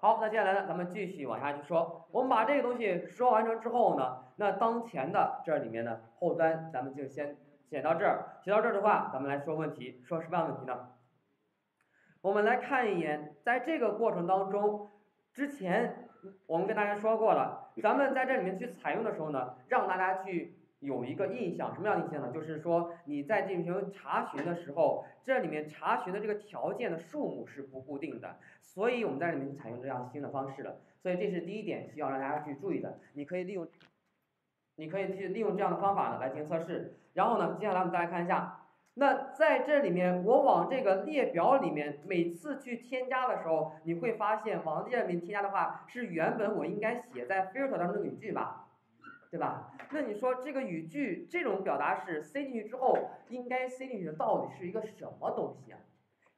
好，那接下来呢，咱们继续往下去说。我们把这个东西说完成之后呢，那当前的这里面呢，后端咱们就先写到这儿。写到这儿的话，咱们来说问题，说什么样的问题呢？我们来看一眼，在这个过程当中，之前我们跟大家说过了，咱们在这里面去采用的时候呢，让大家去有一个印象，什么样的印象呢？就是说你在进行查询的时候，这里面查询的这个条件的数目是不固定的，所以我们在里面采用这样新的方式了。所以这是第一点需要让大家去注意的。你可以利用，你可以去利用这样的方法呢来进行测试。然后呢，接下来我们再来看一下。那在这里面，我往这个列表里面每次去添加的时候，你会发现往列里面添加的话，是原本我应该写在 filter 当中的语句吧，对吧？那你说这个语句这种表达式塞进去之后，应该塞进去的到底是一个什么东西啊？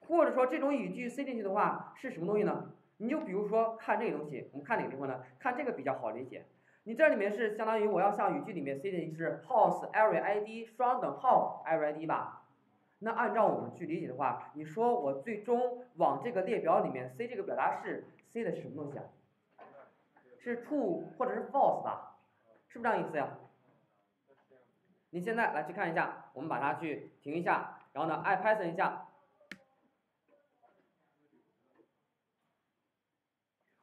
或者说这种语句塞进去的话是什么东西呢？你就比如说看这个东西，我们看哪个地方呢？看这个比较好理解。你这里面是相当于我要向语句里面塞进去是 house area ID 双等号 area ID 吧？那按照我们去理解的话，你说我最终往这个列表里面塞这个表达式，塞的是什么东西啊？是 true 或者是 false 吧？是不是这样意思呀？你现在来去看一下，我们把它去停一下，然后呢，i Python 一下。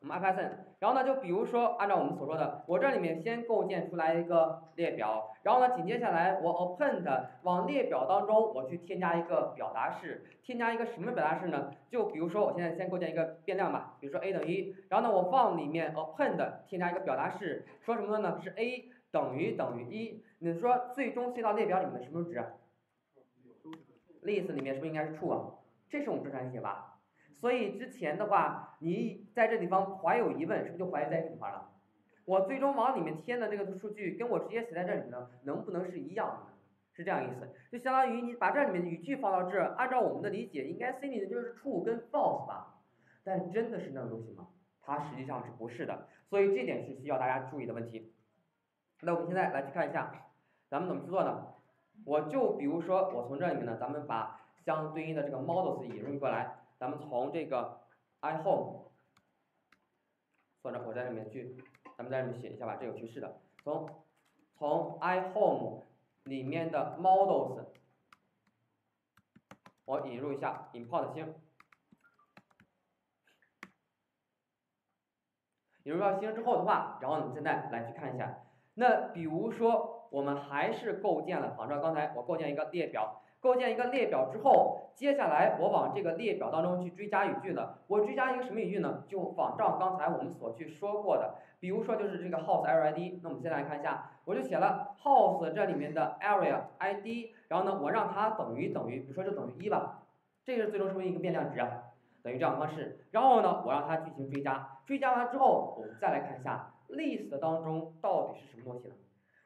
我们 Python，然后呢，就比如说按照我们所说的，我这里面先构建出来一个列表，然后呢，紧接下来我 append 往列表当中我去添加一个表达式，添加一个什么表达式呢？就比如说我现在先构建一个变量吧，比如说 a 等于一，然后呢，我放里面 append 添加一个表达式，说什么的呢？是 a 等于等于一，你说最终塞到列表里面的什么值？list 里面是不是应该是 true 啊？这是我们正常理解吧？所以之前的话，你在这地方怀有疑问，是不是就怀疑在这地方了？我最终往里面填的这个数据，跟我直接写在这里呢，能不能是一样的？是这样意思，就相当于你把这里面的语句放到这儿，按照我们的理解，应该 C 里的就是 true 跟 false 吧？但真的是那个东西吗？它实际上是不是的，所以这点是需要大家注意的问题。那我们现在来去看一下，咱们怎么去做呢？我就比如说，我从这里面呢，咱们把相对应的这个 models 引入过来。咱们从这个 iHome，或者我在里面去，咱们在里面写一下吧，这有提示的。从从 iHome 里面的 models，我引入一下 import 星，引入到星之后的话，然后我们现在来去看一下。那比如说，我们还是构建了，仿照刚才我构建一个列表。构建一个列表之后，接下来我往这个列表当中去追加语句了。我追加一个什么语句呢？就仿照刚才我们所去说过的，比如说就是这个 house area ID。那我们先来看一下，我就写了 house 这里面的 area ID，然后呢，我让它等于等于，比如说就等于一吧，这是最终是不是一个变量值啊？等于这样的方式。然后呢，我让它进行追加，追加完之后，我们再来看一下 list 当中到底是什么东西呢？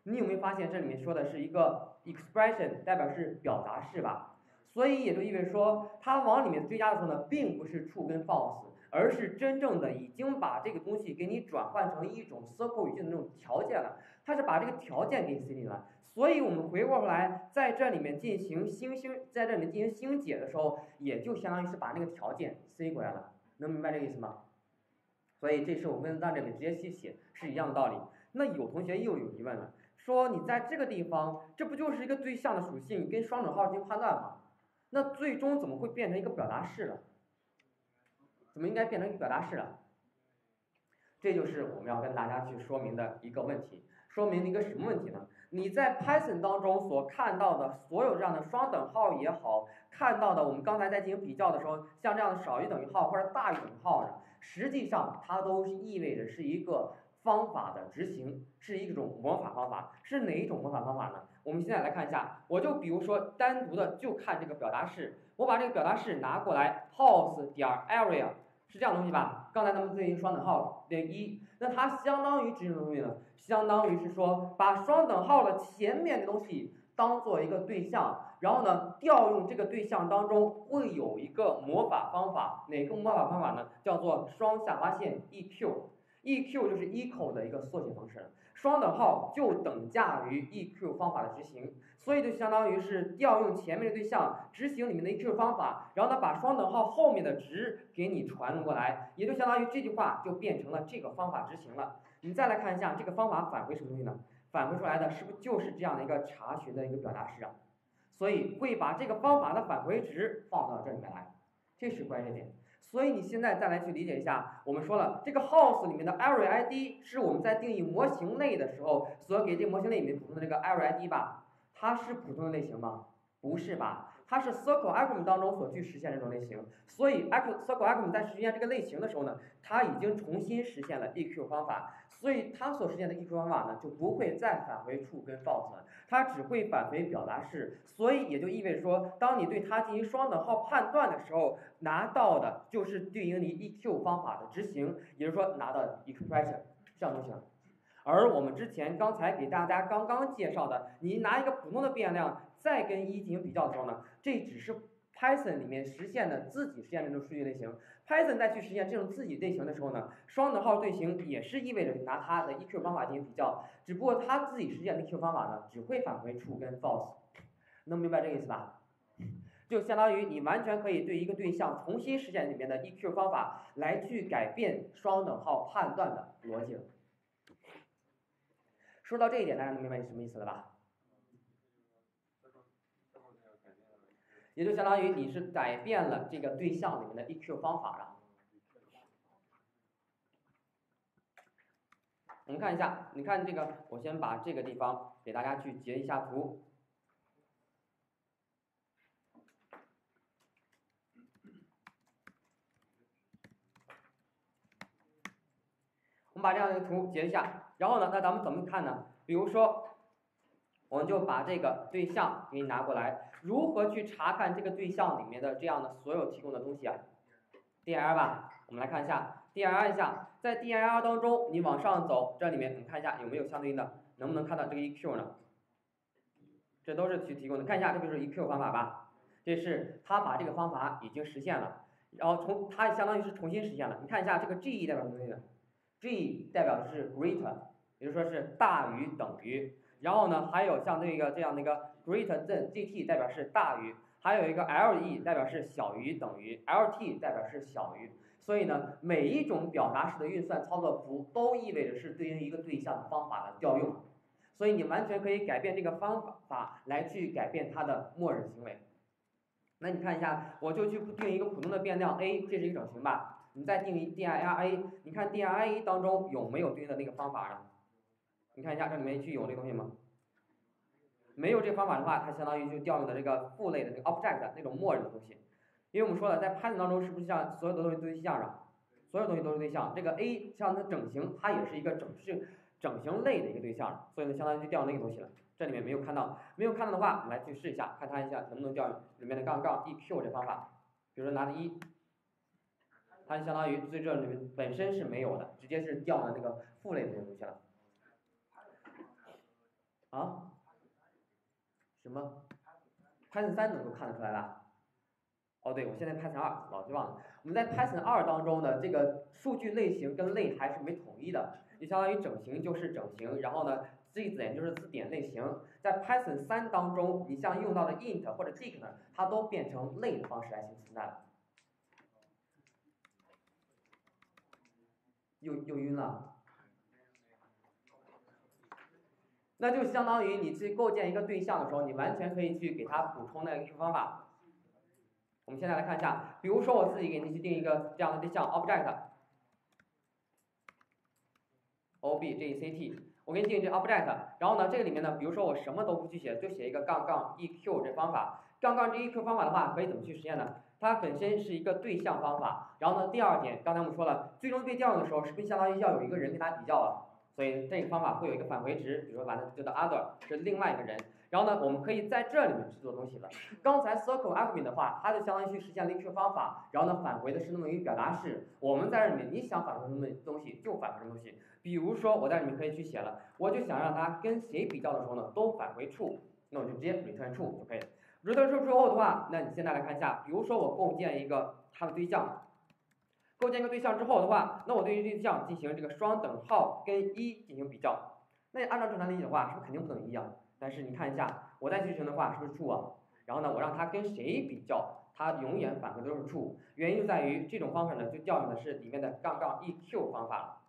你有没有发现这里面说的是一个 expression，代表是表达式吧？所以也就意味着说，它往里面追加的时候呢，并不是 true 跟 false，而是真正的已经把这个东西给你转换成一种 circle 语句的那种条件了。它是把这个条件给你塞进来了。所以我们回过头来，在这里面进行星星，在这里面进行星解的时候，也就相当于是把那个条件塞过来了。能明白这个意思吗？所以这是我跟在这里直接去写是一样的道理。那有同学又有疑问了。说你在这个地方，这不就是一个对象的属性跟双等号进行判断吗？那最终怎么会变成一个表达式了？怎么应该变成一个表达式了？这就是我们要跟大家去说明的一个问题，说明了一个什么问题呢？你在 Python 当中所看到的所有这样的双等号也好，看到的我们刚才在进行比较的时候，像这样的少于等于号或者大于等于号呢，实际上它都是意味着是一个。方法的执行是一种魔法方法，是哪一种魔法方法呢？我们现在来看一下，我就比如说单独的就看这个表达式，我把这个表达式拿过来，house 点 area 是这样东西吧？刚才咱们对应双等号等于一，那它相当于指什么东西呢？相当于是说把双等号的前面的东西当做一个对象，然后呢调用这个对象当中会有一个魔法方法，哪个魔法方法呢？叫做双下划线 eq。，eq 就是 equal 的一个缩写方式，双等号就等价于 eq 方法的执行，所以就相当于是调用前面的对象执行里面的 eq 方法，然后呢把双等号后面的值给你传过来，也就相当于这句话就变成了这个方法执行了。你再来看一下这个方法返回什么东西呢？返回出来的是不是就是这样的一个查询的一个表达式啊？所以会把这个方法的返回值放到这里面来，这是关键点。所以你现在再来去理解一下，我们说了这个 house 里面的 array ID 是我们在定义模型类的时候所给这模型类里面补充的这个 array ID 吧？它是普通的类型吗？不是吧？它是 circle algorithm 当中所去实现这种类型，所以 circle algorithm 在实现这个类型的时候呢，它已经重新实现了 eq 方法，所以它所实现的 eq 方法呢就不会再返回 true 跟 false，它只会返回表达式，所以也就意味着说，当你对它进行双等号判断的时候，拿到的就是对应于 eq 方法的执行，也就是说拿到 expression 这样东西了。而我们之前刚才给大家刚刚介绍的，你拿一个普通的变量。再跟一进行比较的时候呢，这只是 Python 里面实现的自己实现的这种数据类型。Python 再去实现这种自己类型的时候呢，双等号对型也是意味着拿它的 eq 方法进行比较，只不过它自己实现的 eq 方法呢，只会返回 true 跟 false，能明白这个意思吧？就相当于你完全可以对一个对象重新实现里面的 eq 方法来去改变双等号判断的逻辑。说到这一点，大家能明白什么意思了吧？也就相当于你是改变了这个对象里面的 EQ 方法了。我们看一下，你看这个，我先把这个地方给大家去截一下图。我们把这样的一个图截一下，然后呢，那咱们怎么看呢？比如说。我们就把这个对象给你拿过来，如何去查看这个对象里面的这样的所有提供的东西啊？dir 吧，我们来看一下，dir 一下，在 dir 当中你往上走，这里面你看一下有没有相对应的，能不能看到这个 eq 呢？这都是去提供的，看一下这就是 eq 方法吧，这是他把这个方法已经实现了，然后从它相当于是重新实现了，你看一下这个 GE 代表什么东西呢？g 代表的是 greater，也就说是大于等于。然后呢，还有像这个这样的一个 greater than GT 代表是大于，还有一个 LE 代表是小于等于，LT 代表是小于。所以呢，每一种表达式的运算操作符都意味着是对应一个对象的方法的调用。所以你完全可以改变这个方法来去改变它的默认行为。那你看一下，我就去定一个普通的变量 a，这是一个整形吧？你再定义 dir a，你看 dir a 当中有没有对应的那个方法呢？你看一下这里面具有这东西吗？没有这方法的话，它相当于就调用的这个父类的这个 object 那种默认的东西。因为我们说了，在 Python 当中是不是像所有的东西都是对象啊？所有东西都是对象。这个 A 像它整形，它也是一个整是整形类的一个对象，所以呢，相当于就调用那个东西了。这里面没有看到，没有看到的话，我们来去试一下，看它一下能不能调用里面的杠杠 eq 这方法。比如说拿着一，它就相当于在这里面本身是没有的，直接是调的那个父类的这个东西了。啊？什么？Python 三能够看得出来吧？哦，对，我现在 Python 二，老是忘了。我们在 Python 二当中呢这个数据类型跟类还是没统一的，就相当于整形就是整形，然后呢，z 字就是字典类型。在 Python 三当中，你像用到的 int 或者 dict 呢，它都变成类的方式来形存在了。又又晕了。那就相当于你去构建一个对象的时候，你完全可以去给它补充那个方法。我们现在来看一下，比如说我自己给你去定一个这样的对象 object，object，我给你定这 object，然后呢，这个里面呢，比如说我什么都不去写，就写一个杠杠 eq 这方法，杠杠 eq 方法的话，可以怎么去实现呢？它本身是一个对象方法，然后呢，第二点，刚才我们说了，最终被调用的时候，是不是相当于要有一个人跟它比较了？所以这个方法会有一个返回值，比如说把它叫做 other 是另外一个人，然后呢，我们可以在这里面去做东西了。刚才 circle algorithm 的话，它就相当于去实现了一个方法，然后呢返回的是那么一个表达式。我们在这里面你想返回什么东西就返回什么东西。比如说我在里面可以去写了，我就想让它跟谁比较的时候呢都返回 true，那我就直接 return true 就可以。return true 之后的话，那你现在来看一下，比如说我构建一个它的对象。构建一个对象之后的话，那我对于对象进行这个双等号跟一进行比较。那按照正常理解的话，是不是肯定不等于一啊？但是你看一下，我在这群的话是不是 true 啊？然后呢，我让它跟谁比较，它永远返回都是 true。原因就在于这种方法呢，就调用的是里面的杠杠 eq 方法，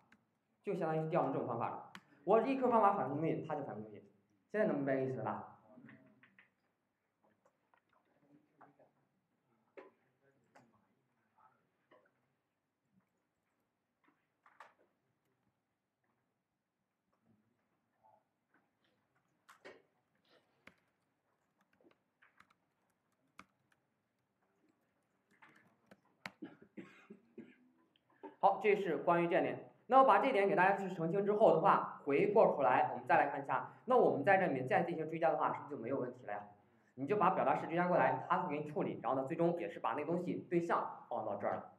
就相当于调用这种方法了。我 eq 方法反馈东西，它就反馈东西。现在能明白意思了吧？好，这是关于这点。那我把这点给大家去澄清之后的话，回过头来我们再来看一下，那我们在这里面再进行追加的话，是不是就没有问题了呀？你就把表达式追加过来，它会给你处理，然后呢，最终也是把那个东西对象放到这儿了。